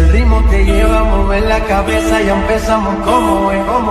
el ritmo te lleva a la cabeza, y empezamos como es, como.